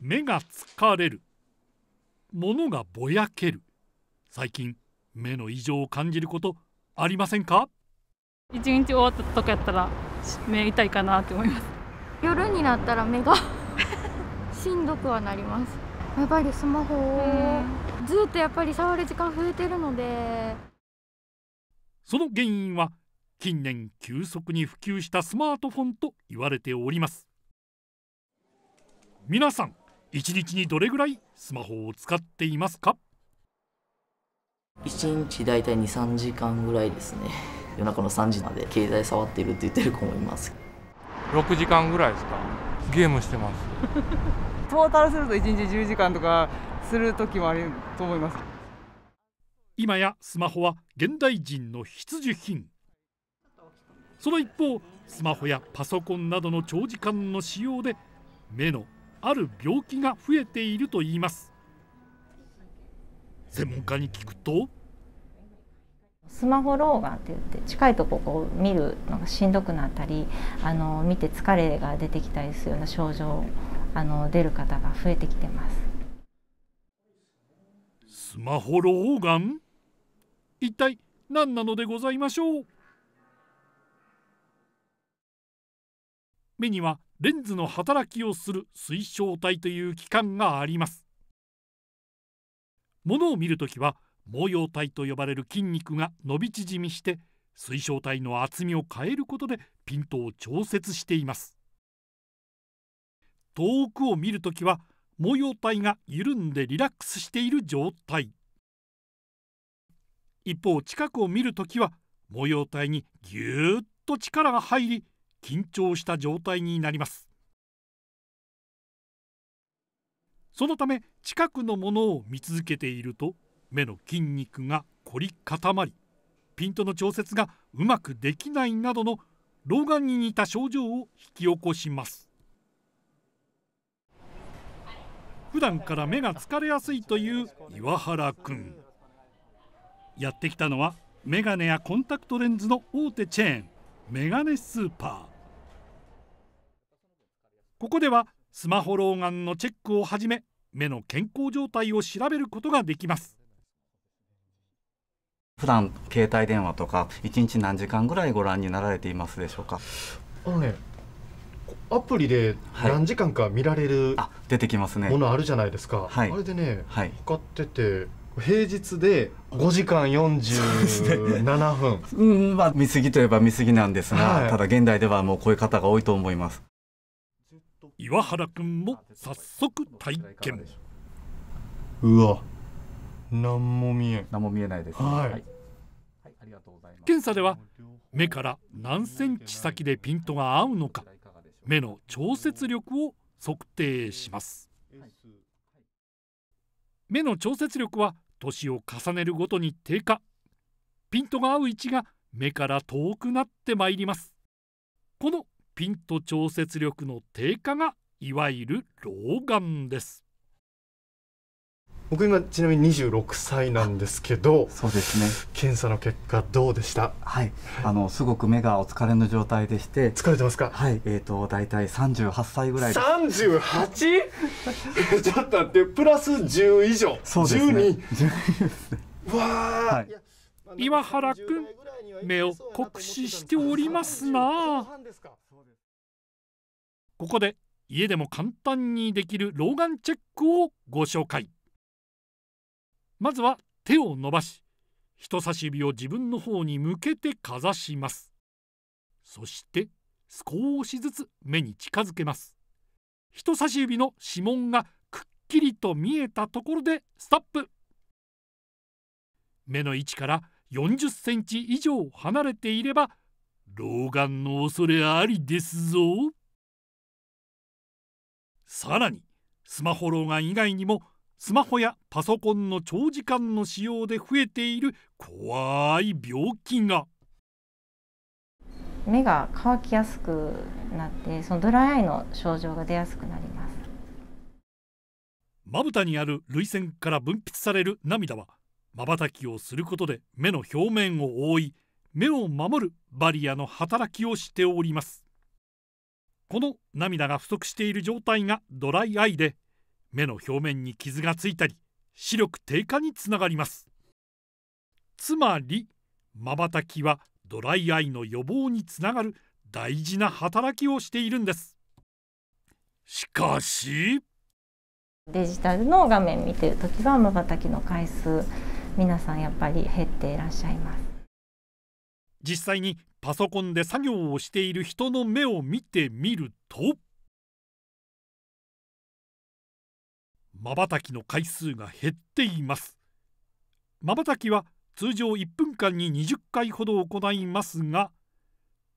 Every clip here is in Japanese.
目が疲れる。物がぼやける。最近目の異常を感じることありませんか？一日終わったとかやったら目痛いかなって思います。夜になったら目が しんどくはなります。やっぱりスマホをずっとやっぱり触る時間増えてるので。その原因は近年急速に普及したスマートフォンと言われております。皆さん一日にどれぐらいスマホを使っていますか？1日大体23時間ぐらいですね。夜中の3時まで携帯触ってるって言ってる子もいます。6時間ぐらいですか？ゲームしてます。トータルすると1日10時間とかする時もあると思います。今やスマホは現代人の必需品。その一方スマホやパソコンなどの長時間の使用で目のある病気が増えているといいます。専門家に聞くと。スマホ老眼って言って近いとここう見るのがしんどくなったりあの見て疲れが出てきたりするような症状あの出る方が増えてきてます。スマホ老眼？一体何なのでございましょう？目にはレンズの働きをする水晶体という器官があります。物を見るときは毛様体と呼ばれる筋肉が伸び縮みして水晶体の厚みを変えることでピントを調節しています。遠くを見るときは毛様体が緩んでリラックスしている状態。一方近くを見るときは毛様体にぎゅーっと力が入り緊張した状態になります。そのため近くのものを見続けていると目の筋肉が凝り固まりピントの調節がうまくできないなどの老眼に似た症状を引き起こします。普段から目が疲れやすいという岩原くんやってきたのはメガネやコンタクトレンズの大手チェーン。メガネスーパー。ここではスマホ老眼のチェックをはじめ目の健康状態を調べることができます。普段携帯電話とか1日何時間ぐらいご覧になられていますでしょうか？あのねアプリで何時間か見られる、はい、出てきますね。ものあるじゃないですか、はい、あれでね、はい、測ってて平日で5時間47分。うんまあ見過ぎといえば見過ぎなんですが、はい、ただ現代ではもうこういう方が多いと思います。岩原君も早速体験。うわ。何も見え何も見えないです、ね、はい、はい、ありがとうございます。検査では目から何センチ先でピントが合うのか。目の調節力を測定します。目の調節力は年を重ねるごとに低下。ピントが合う位置が目から遠くなってまいります。このピント調節力の低下がいわゆる老眼です。僕今ちなみに26歳なんですけどそうですね。検査の結果どうでした？はい、あのすごく目がお疲れの状態でして疲れてますか？はい。えっ、ー、と大体38歳ぐらい 38? ちょっと待ってプラス10以上。そうですね。12ですね。わあ、はい、岩原くん目を酷使しておりますなここで家でも簡単にできる老眼チェックをご紹介まずは手を伸ばし人差し指を自分の方に向けてかざします。そして少しずつ目に近づけます。人差し指の指紋がくっきりと見えたところでストップ。目の位置から40センチ以上離れていれば老眼の恐れありですぞ。さらにスマホ老眼以外にもスマホやパソコンの長時間の使用で増えている怖い病気が。目が乾きやすくなってそのドライアイの症状が出やすくなります。まぶたにある涙腺から分泌される涙はまばたきをすることで目の表面を覆い目を守るバリアの働きをしております。この涙が不足している状態がドライアイで目の表面に傷がついたり視力低下につながります。つまりまばたきはドライアイの予防につながる大事な働きをしているんです。しかしデジタルの画面見てる時はまばたきの回数皆さんやっぱり減っていらっしゃいます。実際にパソコンで作業をしている人の目を見てみるとまばたきの回数が減っています。まばたきは通常1分間に20回ほど行いますが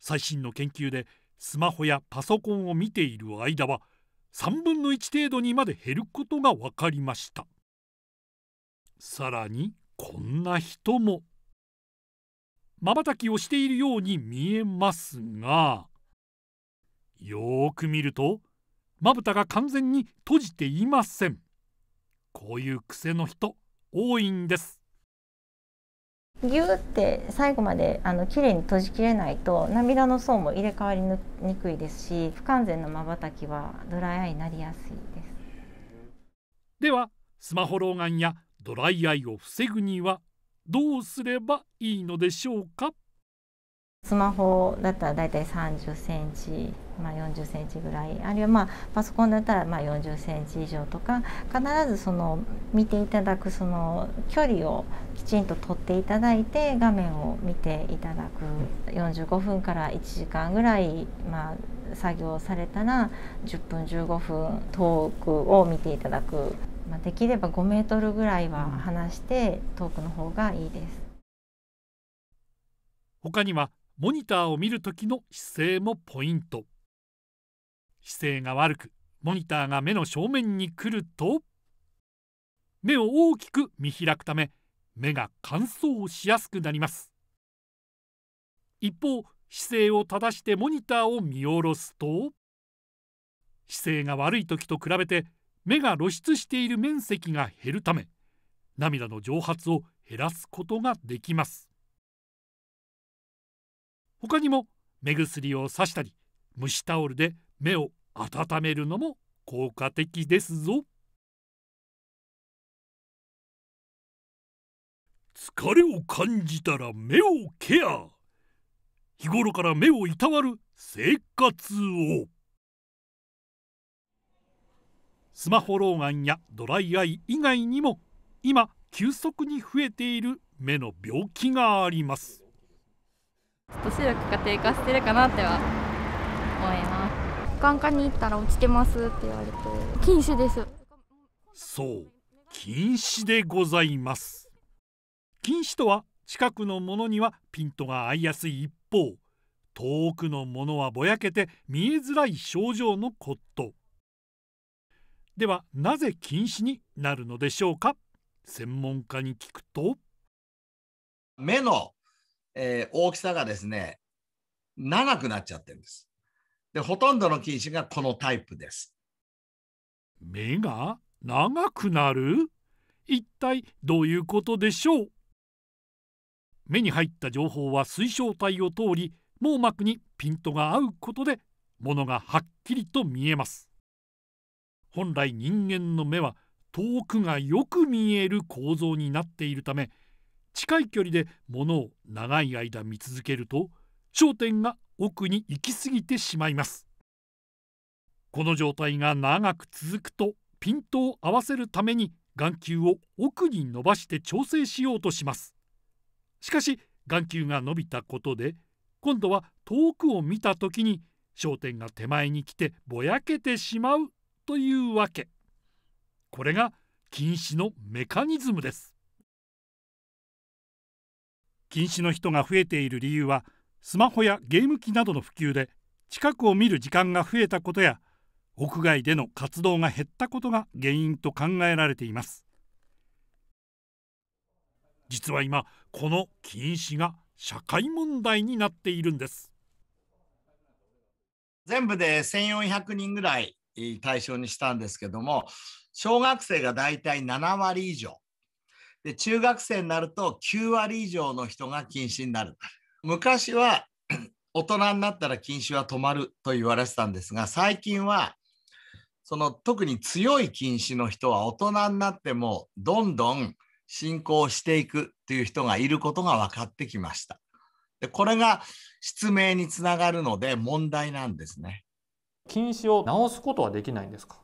最新の研究でスマホやパソコンを見ている間は3分の1程度にまで減ることが分かりました。さらにこんな人も。まばたきをしているように見えますがよーく見るとまぶたが完全に閉じていません。こういう癖の人多いんです。ギューって最後まであの綺麗に閉じきれないと涙の層も入れ替わりにくいですし不完全なまばたきはドライアイになりやすいです。ではスマホ老眼やドライアイを防ぐにはどうすればいいのでしょうか？スマホだったらだいたい30センチ、まあ、40センチぐらいあるいはまあパソコンだったらまあ40センチ以上とか必ずその見ていただくその距離をきちんと取っていただいて画面を見ていただく45分から1時間ぐらい、まあ、作業されたら10分15分遠くを見ていただく、まあ、できれば5メートルぐらいは離して遠くの方がいいです。他にはモニターを見る時の姿勢もポイント。姿勢が悪くモニターが目の正面に来ると目を大きく見開くため目が乾燥しやすくなります。一方姿勢を正してモニターを見下ろすと姿勢が悪い時と比べて目が露出している面積が減るため涙の蒸発を減らすことができます。他にも目薬をさしたり蒸しタオルで目を温めるのも効果的ですぞ。疲れを感じたら目をケア。日頃から目をいたわる生活を。スマホ老眼やドライアイ以外にも今急速に増えている目の病気があります。ちょっと視力が低下してるかなっては思います。眼科に行ったら落ちてますって言われて。近視です。そう。近視でございます。近視とは近くのものにはピントが合いやすい一方。遠くのものはぼやけて見えづらい症状のこと。ではなぜ近視になるのでしょうか？専門家に聞くと。目のえー、大きさがですね、長くなっちゃってるんです。で、ほとんどの近視がこのタイプです。目が長くなる？一体どういうことでしょう？目に入った情報は水晶体を通り網膜にピントが合うことでものがはっきりと見えます本来人間の目は遠くがよく見える構造になっているため近い距離で物を長い間見続けると焦点が奥に行き過ぎてしまいます。この状態が長く続くとピントを合わせるために眼球を奥に伸ばして調整しようとします。しかし眼球が伸びたことで今度は遠くを見た時に焦点が手前に来てぼやけてしまうというわけ。これが近視のメカニズムです。近視の人が増えている理由はスマホやゲーム機などの普及で近くを見る時間が増えたことや屋外での活動が減ったことが原因と考えられています。実は今この近視が社会問題になっているんです。全部で1400人ぐらい対象にしたんですけども小学生がだいたい7割以上。で中学生になると9割以上の人が近視になる昔は 大人になったら近視は止まると言われてたんですが最近はその特に強い近視の人は大人になってもどんどん進行していくっていう人がいることが分かってきました。でこれが失明につながるので問題なんですね。近視を治すことはできないんですか？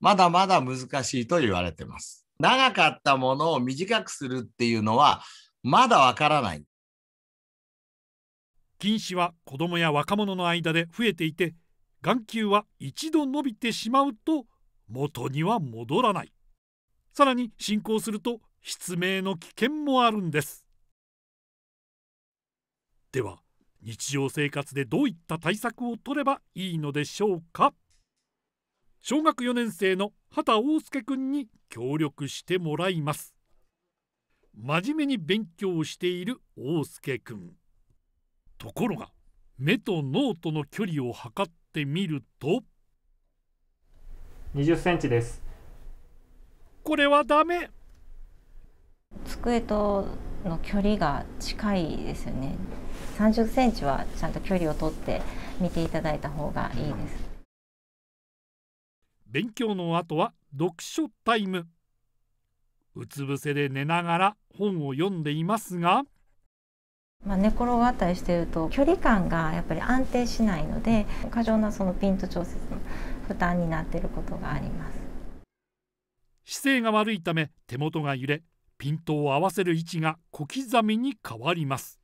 まだまだ難しいと言われてます。長かったものを短くするっていうのはまだわからない。近視は子どもや若者の間で増えていて眼球は一度伸びてしまうと元には戻らない。さらに進行すると失明の危険もあるんです。では日常生活でどういった対策を取ればいいのでしょうか。小学4年生の畑大輔くんに協力してもらいます。真面目に勉強している大輔くん。ところが目と脳との距離を測ってみると。20センチです。これはダメ。机との距離が近いですよね。30センチはちゃんと距離を取って見ていただいた方がいいです勉強の後は読書タイム。うつ伏せで寝ながら本を読んでいますが。まあ、寝転がったりしてると距離感がやっぱり安定しないので過剰なそのピント調節の負担になっていることがあります。姿勢が悪いため手元が揺れピントを合わせる位置が小刻みに変わります。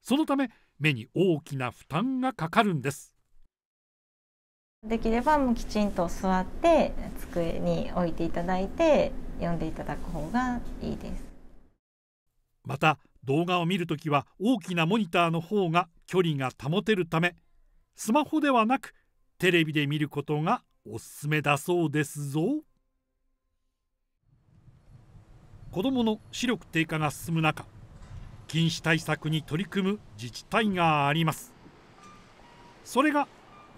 そのため目に大きな負担がかかるんですできればもうきちんと座って机に置いていただいて読んでいただく方がいいです。また動画を見るときは大きなモニターの方が距離が保てるためスマホではなくテレビで見ることがおすすめだそうですぞ。子どもの視力低下が進む中近視対策に取り組む自治体があります。それが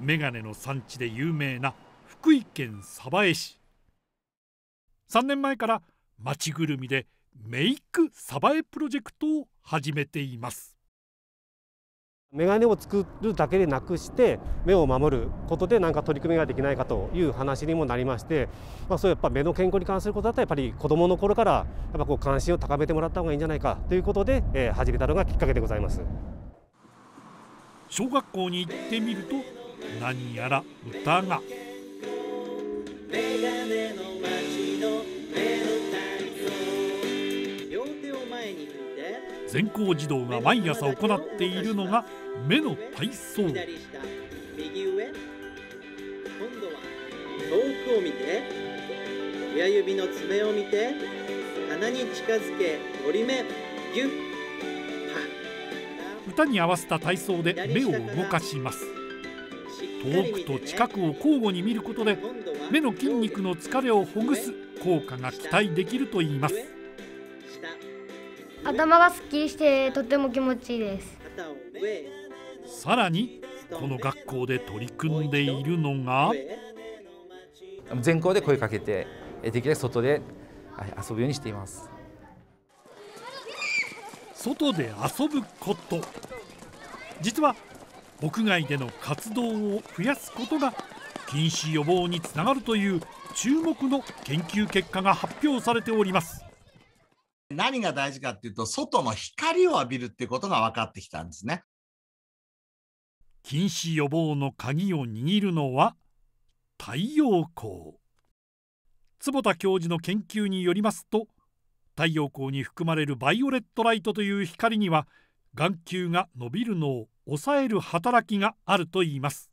メガネの産地で有名な福井県鯖江市。3年前から町ぐるみでメイクサバエプロジェクトを始めています。メガネを作るだけでなくして目を守ることで何か取り組みができないかという話にもなりまして、まあ、そうやっぱ目の健康に関することだったらやっぱり子どもの頃からやっぱこう関心を高めてもらった方がいいんじゃないかということで、えー、始めたのがきっかけでございます。小学校に行ってみると何やら歌が。全校児童が毎朝行っているのが目の体操。今度は遠くを見て。親指の爪を見て。鼻に近づけ折り目。ギュッ。歌に合わせた体操で目を動かします遠くと近くを交互に見ることで目の筋肉の疲れをほぐす効果が期待できるといいます。頭がすっきりしてとても気持ちいいです。さらにこの学校で取り組んでいるのが全校で声かけてできるだけ外で遊ぶようにしています。外で遊ぶこと。実は屋外での活動を増やすことが近視予防につながるという注目の研究結果が発表されております。何が大事かっていうと外の光を浴びるっていうことが分かってきたんですね。近視予防の鍵を握るのは太陽光。坪田教授の研究によりますと太陽光に含まれるバイオレットライトという光には眼球が伸びるのを抑える働きがあるといいます。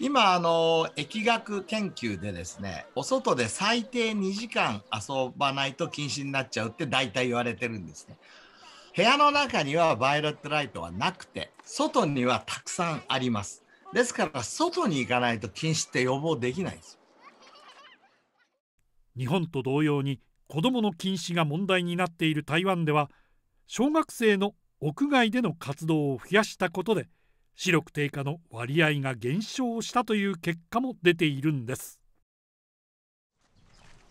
今あの疫学研究でですねお外で最低2時間遊ばないと禁止になっちゃうって大体言われてるんですね。部屋の中にはバイオレットライトはなくて外にはたくさんあります。ですから外に行かないと禁止って予防できないんです。日本と同様に子どもの禁止が問題になっている台湾では小学生の屋外での活動を増やしたことで視力低下の割合が減少したという結果も出ているんです。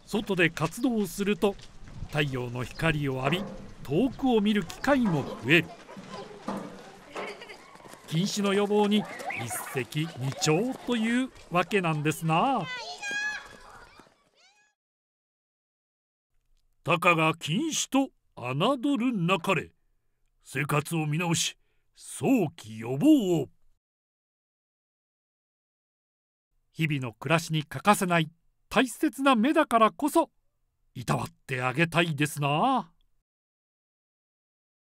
外で活動をすると太陽の光を浴び遠くを見る機会も増える。近視の予防に一石二鳥というわけなんですな。たかが禁止と侮るなかれ。生活を見直し早期予防を日々の暮らしに欠かせない大切な目だからこそいたわってあげたいですな。